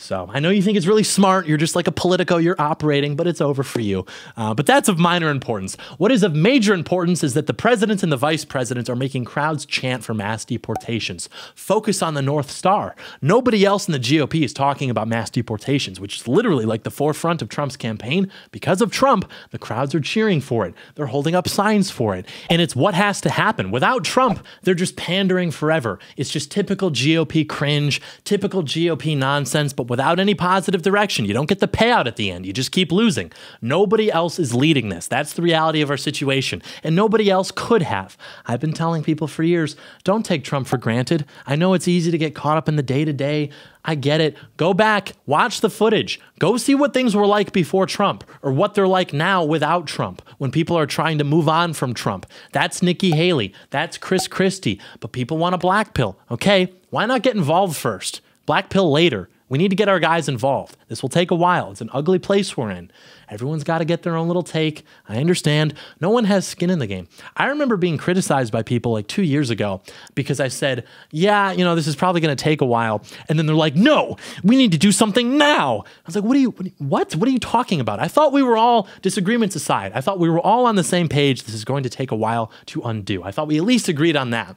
So I know you think it's really smart. You're just like a politico, you're operating, but it's over for you. Uh, but that's of minor importance. What is of major importance is that the president and the vice president are making crowds chant for mass deportations. Focus on the North Star. Nobody else in the GOP is talking about mass deportations, which is literally like the forefront of Trump's campaign. Because of Trump, the crowds are cheering for it. They're holding up signs for it. And it's what has to happen. Without Trump, they're just pandering forever. It's just typical GOP cringe, typical GOP nonsense, but without any positive direction. You don't get the payout at the end. You just keep losing. Nobody else is leading this. That's the reality of our situation. And nobody else could have. I've been telling people for years don't take Trump for granted. I know it's easy to get caught up in the day to day. I get it. Go back, watch the footage. Go see what things were like before Trump or what they're like now without Trump when people are trying to move on from Trump. That's Nikki Haley. That's Chris Christie. But people want a black pill. Okay, why not get involved first? Black pill later. We need to get our guys involved. This will take a while. It's an ugly place we're in. Everyone's got to get their own little take. I understand. No one has skin in the game. I remember being criticized by people like two years ago because I said, yeah, you know, this is probably going to take a while. And then they're like, no, we need to do something now. I was like, what are you, what? What are you talking about? I thought we were all disagreements aside. I thought we were all on the same page. This is going to take a while to undo. I thought we at least agreed on that.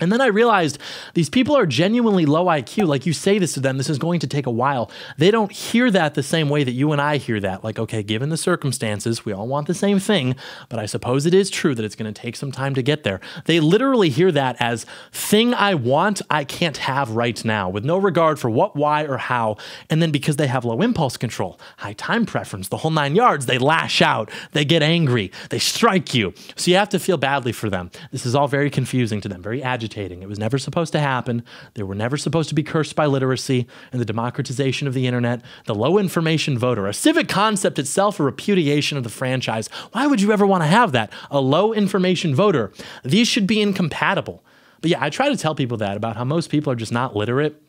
And then I realized these people are genuinely low IQ. Like you say this to them, this is going to take a while. They don't hear that the same way that you and I hear that. Like, okay, given the circumstances, we all want the same thing, but I suppose it is true that it's going to take some time to get there. They literally hear that as thing I want, I can't have right now, with no regard for what, why, or how. And then because they have low impulse control, high time preference, the whole nine yards, they lash out, they get angry, they strike you. So you have to feel badly for them. This is all very confusing to them, very agitating agitating. It was never supposed to happen. They were never supposed to be cursed by literacy and the democratization of the internet, the low information voter, a civic concept itself, a repudiation of the franchise. Why would you ever want to have that? A low information voter. These should be incompatible. But yeah, I try to tell people that about how most people are just not literate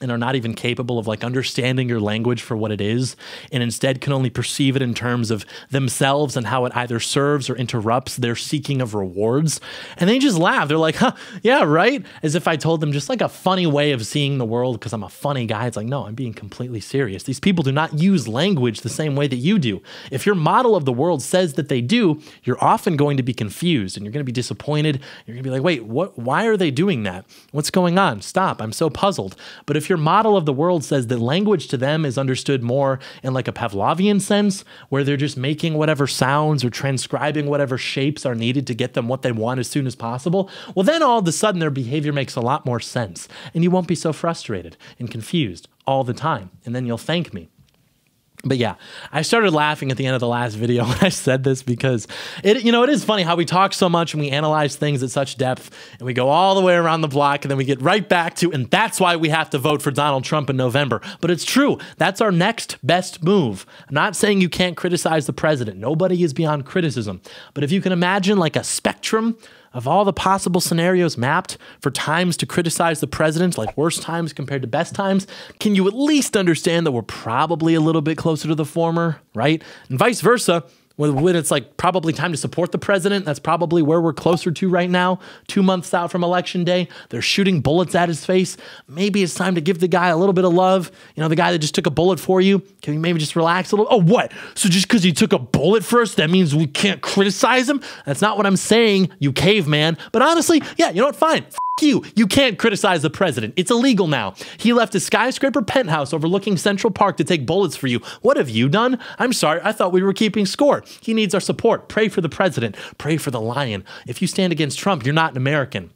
and are not even capable of like understanding your language for what it is and instead can only perceive it in terms of themselves and how it either serves or interrupts their seeking of rewards. And they just laugh. They're like huh yeah right? As if i told them just like a funny way of seeing the world because i'm a funny guy. It's like no i'm being completely serious. These people do not use language the same way that you do. If your model of the world says that they do you're often going to be confused and you're going to be disappointed. You're going to be like wait what why are they doing that? What's going on? Stop. I'm so puzzled. But if your model of the world says that language to them is understood more in like a Pavlovian sense, where they're just making whatever sounds or transcribing whatever shapes are needed to get them what they want as soon as possible, well, then all of a sudden their behavior makes a lot more sense. And you won't be so frustrated and confused all the time. And then you'll thank me. But yeah, I started laughing at the end of the last video when I said this because it, you know, it is funny how we talk so much and we analyze things at such depth and we go all the way around the block and then we get right back to, and that's why we have to vote for Donald Trump in November. But it's true. That's our next best move. I'm not saying you can't criticize the president. Nobody is beyond criticism. But if you can imagine like a spectrum of all the possible scenarios mapped for times to criticize the president, like worst times compared to best times, can you at least understand that we're probably a little bit closer to the former, right? And vice versa when it's like probably time to support the president. That's probably where we're closer to right now. Two months out from election day, they're shooting bullets at his face. Maybe it's time to give the guy a little bit of love. You know, the guy that just took a bullet for you. Can you maybe just relax a little? Oh, what? So just because he took a bullet first, that means we can't criticize him? That's not what I'm saying, you caveman. But honestly, yeah, you know what? Fine you. You can't criticize the president. It's illegal now. He left a skyscraper penthouse overlooking Central Park to take bullets for you. What have you done? I'm sorry. I thought we were keeping score. He needs our support. Pray for the president. Pray for the lion. If you stand against Trump, you're not an American.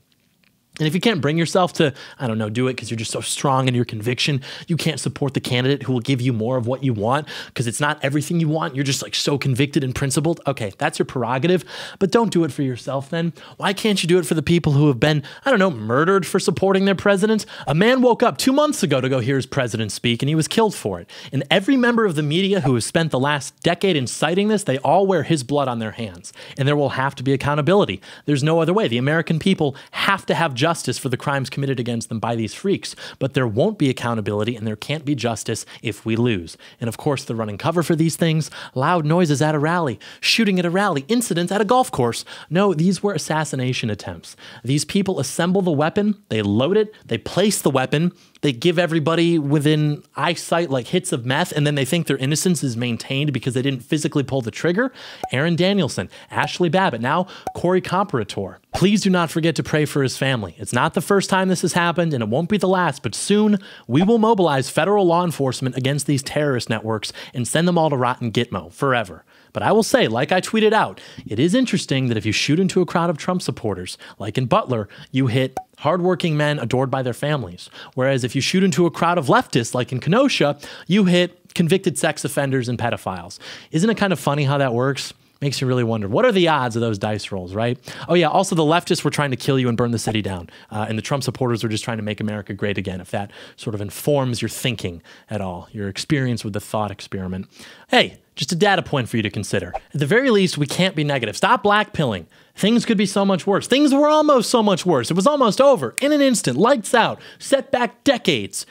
And if you can't bring yourself to, I don't know, do it because you're just so strong in your conviction, you can't support the candidate who will give you more of what you want because it's not everything you want. You're just like so convicted and principled. Okay, that's your prerogative, but don't do it for yourself then. Why can't you do it for the people who have been, I don't know, murdered for supporting their president? A man woke up two months ago to go hear his president speak and he was killed for it. And every member of the media who has spent the last decade inciting this, they all wear his blood on their hands. And there will have to be accountability. There's no other way. The American people have to have justice justice for the crimes committed against them by these freaks, but there won't be accountability and there can't be justice if we lose. And of course, the running cover for these things loud noises at a rally, shooting at a rally, incidents at a golf course. No, these were assassination attempts. These people assemble the weapon, they load it, they place the weapon, they give everybody within eyesight like hits of meth, and then they think their innocence is maintained because they didn't physically pull the trigger. Aaron Danielson, Ashley Babbitt, now Corey Comperatore. Please do not forget to pray for his family. It's not the first time this has happened, and it won't be the last, but soon we will mobilize federal law enforcement against these terrorist networks and send them all to rotten Gitmo forever. But I will say, like I tweeted out, it is interesting that if you shoot into a crowd of Trump supporters, like in Butler, you hit hardworking men adored by their families. Whereas if you shoot into a crowd of leftists, like in Kenosha, you hit convicted sex offenders and pedophiles. Isn't it kind of funny how that works? Makes you really wonder what are the odds of those dice rolls, right? Oh, yeah. Also, the leftists were trying to kill you and burn the city down. Uh, and the Trump supporters were just trying to make America great again, if that sort of informs your thinking at all, your experience with the thought experiment. Hey, just a data point for you to consider. At the very least, we can't be negative. Stop blackpilling. Things could be so much worse. Things were almost so much worse. It was almost over in an instant, lights out, set back decades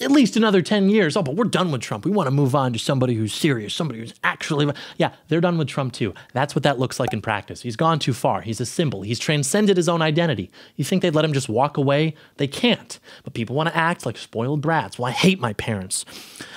at least another 10 years. Oh, but we're done with Trump. We want to move on to somebody who's serious, somebody who's actually. Yeah, they're done with Trump too. That's what that looks like in practice. He's gone too far. He's a symbol. He's transcended his own identity. You think they'd let him just walk away? They can't. But people want to act like spoiled brats. Well, I hate my parents.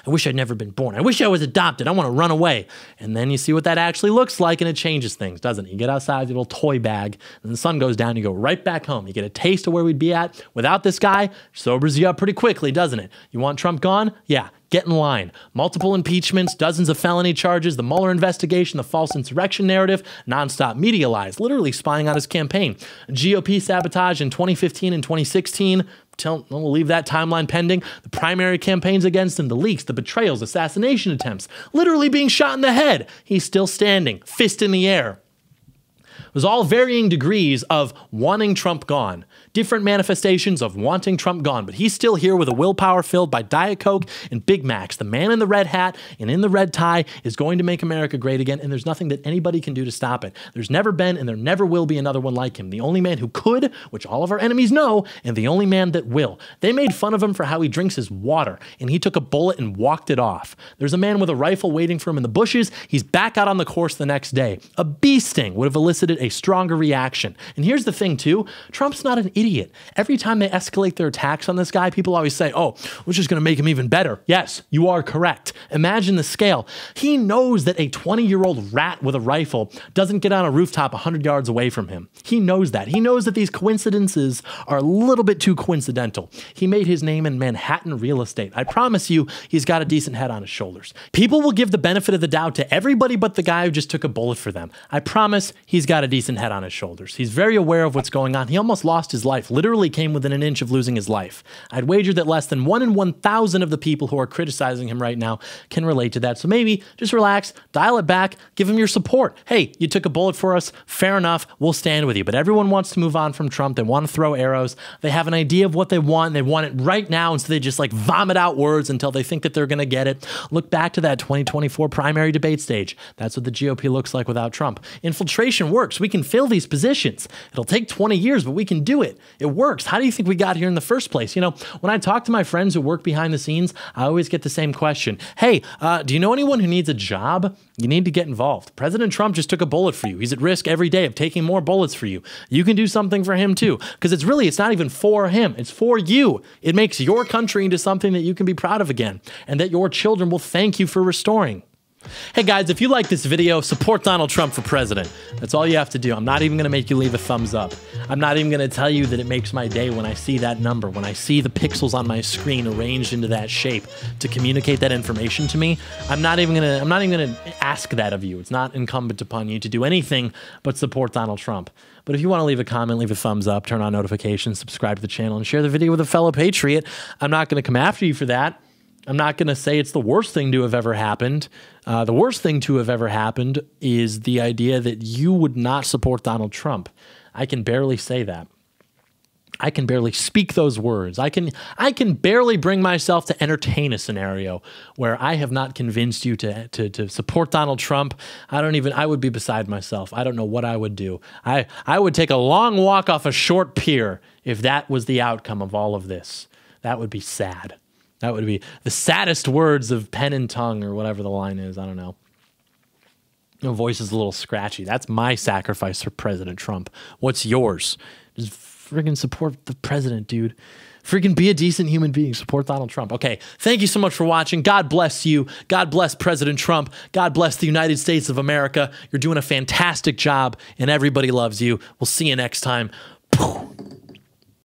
I wish I'd never been born. I wish I was adopted. I want to run away. And then you see what that actually looks like and it changes things, doesn't it? You get outside your little toy bag and the sun goes down, you go right back home. You get a taste of where we'd be at without this guy, sobers you up pretty quickly, doesn't it? You want Trump gone? Yeah, get in line. Multiple impeachments, dozens of felony charges, the Mueller investigation, the false insurrection narrative, nonstop media lies, literally spying on his campaign, GOP sabotage in 2015 and 2016. Tell, we'll leave that timeline pending. The primary campaigns against him, the leaks, the betrayals, assassination attempts, literally being shot in the head. He's still standing, fist in the air. Was all varying degrees of wanting Trump gone different manifestations of wanting Trump gone, but he's still here with a willpower filled by Diet Coke and Big Macs. The man in the red hat and in the red tie is going to make America great again, and there's nothing that anybody can do to stop it. There's never been and there never will be another one like him. The only man who could, which all of our enemies know, and the only man that will. They made fun of him for how he drinks his water, and he took a bullet and walked it off. There's a man with a rifle waiting for him in the bushes. He's back out on the course the next day. A bee sting would have elicited a stronger reaction. And here's the thing, too Trump's not an idiot. Every time they escalate their attacks on this guy, people always say, oh, we're just going to make him even better. Yes, you are correct. Imagine the scale. He knows that a 20 year old rat with a rifle doesn't get on a rooftop 100 yards away from him. He knows that. He knows that these coincidences are a little bit too coincidental. He made his name in Manhattan real estate. I promise you, he's got a decent head on his shoulders. People will give the benefit of the doubt to everybody but the guy who just took a bullet for them. I promise he's got a decent head on his shoulders. He's very aware of what's going on. He almost lost his life literally came within an inch of losing his life. I'd wager that less than one in 1,000 of the people who are criticizing him right now can relate to that. So maybe just relax, dial it back, give him your support. Hey, you took a bullet for us. Fair enough. We'll stand with you. But everyone wants to move on from Trump. They want to throw arrows. They have an idea of what they want. They want it right now. And so they just like vomit out words until they think that they're going to get it. Look back to that 2024 primary debate stage. That's what the GOP looks like without Trump. Infiltration works. We can fill these positions. It'll take 20 years, but we can do it. It works. How do you think we got here in the first place? You know, when I talk to my friends who work behind the scenes, I always get the same question Hey, uh, do you know anyone who needs a job? You need to get involved. President Trump just took a bullet for you. He's at risk every day of taking more bullets for you. You can do something for him too. Because it's really, it's not even for him, it's for you. It makes your country into something that you can be proud of again and that your children will thank you for restoring. Hey guys, if you like this video, support Donald Trump for president. That's all you have to do. I'm not even going to make you leave a thumbs up. I'm not even going to tell you that it makes my day when I see that number, when I see the pixels on my screen arranged into that shape to communicate that information to me. I'm not even going to I'm not even going to ask that of you. It's not incumbent upon you to do anything but support Donald Trump. But if you want to leave a comment, leave a thumbs up, turn on notifications, subscribe to the channel, and share the video with a fellow patriot, I'm not going to come after you for that. I'm not going to say it's the worst thing to have ever happened. Uh, the worst thing to have ever happened is the idea that you would not support Donald Trump. I can barely say that. I can barely speak those words. I can I can barely bring myself to entertain a scenario where I have not convinced you to, to to support Donald Trump. I don't even I would be beside myself. I don't know what I would do. I I would take a long walk off a short pier if that was the outcome of all of this. That would be sad. That would be the saddest words of pen and tongue, or whatever the line is. I don't know. Your voice is a little scratchy. That's my sacrifice for President Trump. What's yours? Just freaking support the president, dude. Freaking be a decent human being. Support Donald Trump. Okay. Thank you so much for watching. God bless you. God bless President Trump. God bless the United States of America. You're doing a fantastic job, and everybody loves you. We'll see you next time.